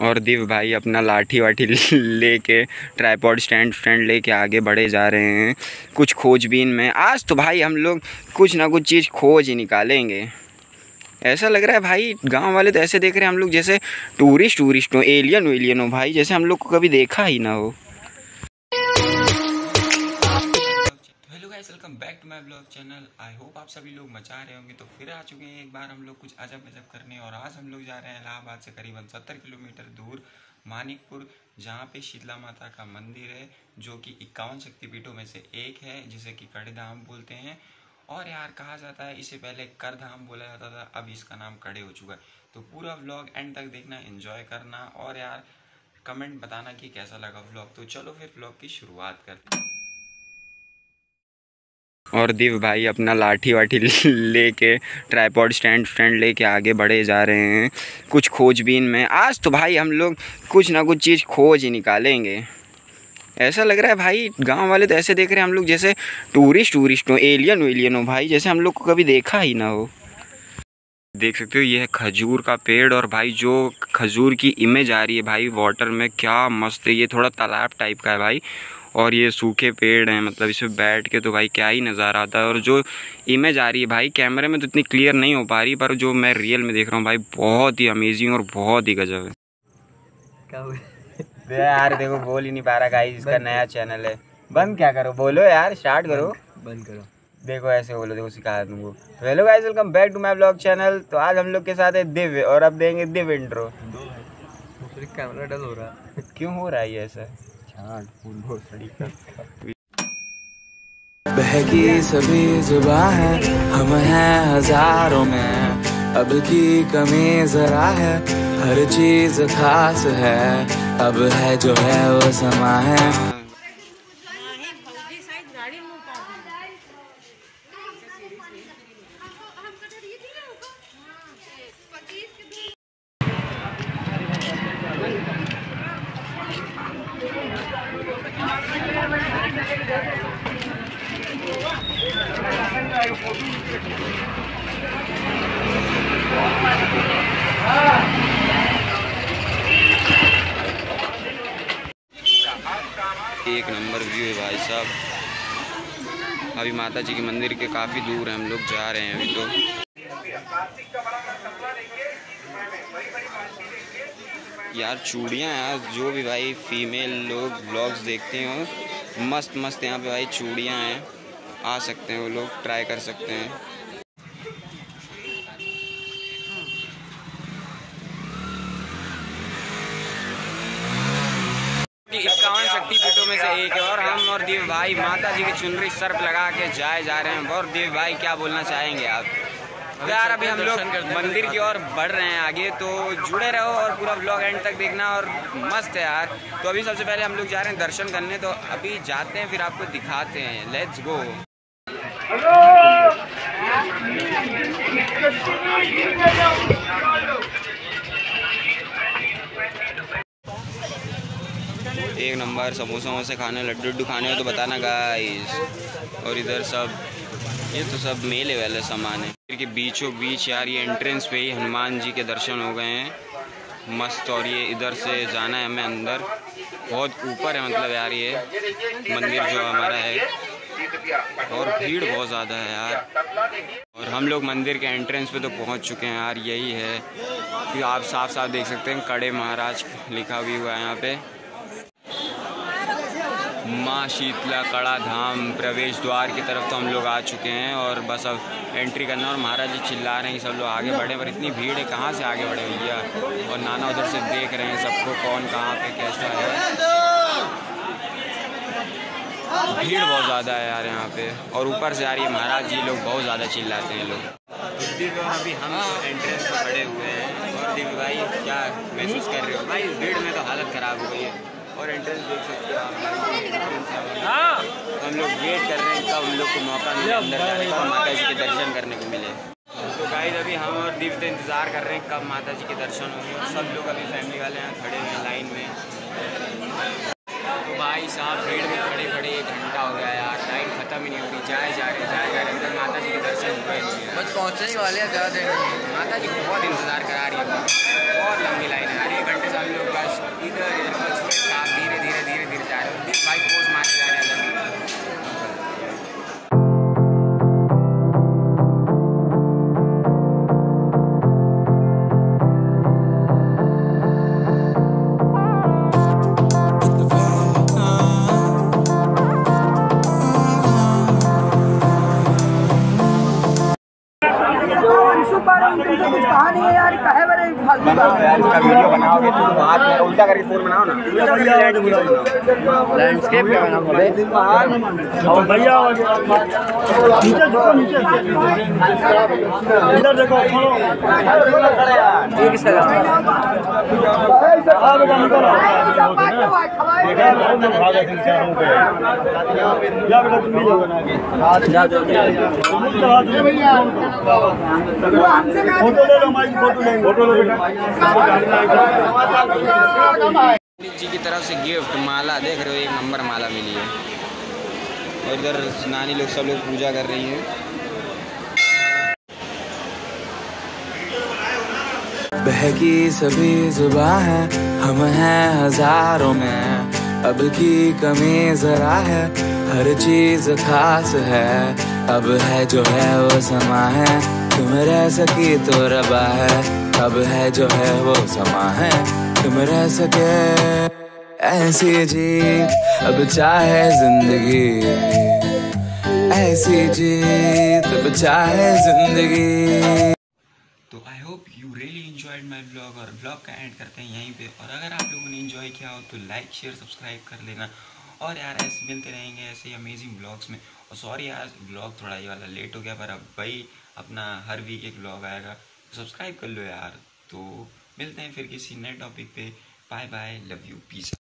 और दिव भाई अपना लाठी वाठी लेके ट्राईपॉड स्टैंड स्टैंड लेके आगे बढ़े जा रहे हैं। कुछ खोजबीन में आज तो भाई हम लोग कुछ ना कुछ चीज़ खोज ही निकालेंगे। ऐसा लग रहा है भाई, गाँव वाले तो ऐसे देख रहे हैं हम लोग जैसे टूरिस्ट टूरिस्ट हो एलियन एलियन हो। भाई जैसे हम लोग को कभी देखा ही ना हो। My blog channel. I hope आप सभी लोग मचा रहे होंगे। तो फिर आ चुके हैं एक बार हम लोग कुछ अजब अजब करने। और आज हम लोग जा रहे हैं इलाहाबाद से करीबन सत्तर किलोमीटर दूर मानिकपुर, जहाँ पे शीतला माता का मंदिर है, जो कि इक्यावन शक्तिपीठों में से एक है, जिसे कि कड़ेधाम बोलते हैं। और यार, कहा जाता है, इसे पहले करधाम बोला जाता था, अब इसका नाम कड़े हो चुका है। तो पूरा व्लॉग एंड तक देखना एंजॉय करना। और यार कमेंट बताना कि कैसा लगा व्लॉग तो चलो फिर व्लॉग की शुरुआत करते हैं। और दिव भाई अपना लाठी वाठी लेके ट्राईपॉड स्टैंड स्टैंड लेके आगे बढ़े जा रहे हैं। कुछ खोजबीन में आज तो भाई हम लोग कुछ ना कुछ चीज़ खोज ही निकालेंगे। ऐसा लग रहा है भाई, गाँव वाले तो ऐसे देख रहे हैं हम लोग जैसे टूरिस्ट टूरिस्ट हो एलियन वेलियन हो। भाई जैसे हम लोग को कभी देखा ही ना हो। देख सकते हो ये है खजूर का पेड़ और भाई जो खजूर की इमेज आ रही है भाई वाटर में क्या मस्त है ये थोड़ा तालाब टाइप का है भाई। और ये सूखे पेड़ हैं मतलब इसमें बैठ के तो भाई क्या ही नज़ारा आता है। और जो इमेज आ रही है भाई कैमरे में तो इतनी क्लियर नहीं हो पा रही पर जो मैं रियल में देख रहा हूँ भाई बहुत ही अमेजिंग और बहुत ही गजब है। क्या यार देखो बोल ही नहीं पा रहा गाइस इसका नया चैनल है। बंद क्या करो? बोलो यार स्टार्ट करो। बंद करो। देखो ऐसे बोलो देखो सिखा तुमको तो hello guys welcome back to my blog channel तो आज हम लोग के साथ है दिव्य और अब देंगे दिव्य इंट्रो कैमरा डल हो रहा है। क्यों हो रहा है ये ऐसा? बहकी सभी जुबा है हम हैं हज़ारों में। अब की कमी जरा है हर चीज़ खास है। अब है जो है वो समा है। अभी माता जी के मंदिर के काफ़ी दूर है, हम लोग जा रहे हैं अभी तो। यार चूड़ियाँ यार, जो भी भाई फीमेल लोग ब्लॉग्स देखते हैं मस्त मस्त यहाँ पे भाई चूड़ियाँ हैं। आ सकते हैं वो लोग ट्राई कर सकते हैं इक्यावन शक्तिपीठों में से एक है और हम और देव भाई माता जी की चुनरी सर्प लगा के जाए जा रहे हैं। और देव भाई क्या बोलना चाहेंगे आप? यार अभी हम लोग मंदिर की ओर बढ़ रहे हैं आगे तो जुड़े रहो और पूरा ब्लॉग एंड तक देखना और मस्त है यार। तो अभी सबसे पहले हम लोग जा रहे हैं दर्शन करने तो अभी जाते हैं फिर आपको दिखाते हैं। लेट्स गो एक नंबर, समोसा, वमोसा खाने, लड्डू उड्डू खाने हो तो बताना गाइस और इधर सब, ये तो सब मेले वाले सामान है। फिर के बीचों बीच यार, ये एंट्रेंस पे ही हनुमान जी के दर्शन हो गए हैं। मस्त और ये इधर से जाना है हमें अंदर। बहुत ऊपर है मतलब यार ये मंदिर जो हमारा है। और भीड़ बहुत ज़्यादा है यार। और हम लोग मंदिर के एंट्रेंस पे तो पहुँच चुके हैं यार, यही है। कि आप साफ़ साफ़ देख सकते हैं, कड़े महाराज लिखा भी हुआ है यहाँ पे। माँ शीतला कड़ा धाम प्रवेश द्वार की तरफ़ तो हम लोग आ चुके हैं और बस अब एंट्री करना और महाराज जी चिल्ला रहे हैं सब लोग आगे बढ़े, पर इतनी भीड़ है, कहाँ से आगे बढ़े भैया? और नाना उधर से देख रहे हैं सबको कौन कहाँ पे कैसा है। भीड़ बहुत ज़्यादा है यार यहाँ पे, और ऊपर से आ रही है महाराज जी, लोग बहुत ज़्यादा चिल्लाते हैं लोग। अभी हम एंट्रेंस पे खड़े हुए हैं। और दिव्य भाई, क्या महसूस कर रहे हो? भाई, भीड़ में तो हालत ख़राब हो गई है। और एंट्रेंस देख सकते हैं आप। हाँ। तो हम लोग वेट कर रहे हैं कब हम लोग को मौका मिले अंदर जाने का माता जी के दर्शन करने को मिले। तो गाइस अभी हम और दिव्य इंतज़ार कर रहे हैं कब माता जी के दर्शन होंगे। और सब लोग अभी फैमिली वाले यहाँ खड़े हुए हैं लाइन में। तो भाई साहब भीड़ में खड़े खड़े एक घंटा हो गया यार। लाइन खत्म ही नहीं हो रही। जाए जा रहे जाए जा रहे अंदर माता जी के दर्शन हुए। बस पहुँचने ही वाले हैं ज़्यादा देर नहीं माता जी बहुत इंतज़ार करा रही है। बहुत लंबी लाइन है। यार एक घंटे से हम लोग बनाओगे तुम हाथ में उल्टा करके फ़ोन बनाओ ना। लैंडस्केप क्या भैया नीचे देखो नीचे इधर देखो ठीक हाँ बेटा पंडित जी की तरफ़ से गिफ्ट माला देख रहे हो एक नंबर माला मिली है। और इधर नानी लोग सब लोग पूजा कर रही हैं। बहकी सभी जुबा है हम हैं हज़ारों में। अब की कमी जरा है, हर चीज़ खास है। अब है जो है वो समा है, तुम रह सकी तो रबा है। अब है जो है वो समा है, तुम रह सके। ऐसी जी अब चाहे ज़िंदगी। ऐसी जी तब चाहे ज़िंदगी। इन्जॉयड माई ब्लॉग और ब्लॉग का एंड करते हैं यहीं पे। और अगर आप लोगों ने इन्जॉय किया हो तो लाइक शेयर सब्सक्राइब कर लेना। और यार, ऐसे मिलते रहेंगे ऐसे ही अमेजिंग ब्लॉग्स में। और सॉरी यार ब्लॉग थोड़ा ये वाला लेट हो गया, पर अब भाई अपना हर वीक एक ब्लॉग आएगा। सब्सक्राइब कर लो यार। तो मिलते हैं फिर किसी नए टॉपिक पे। Bye bye love you peace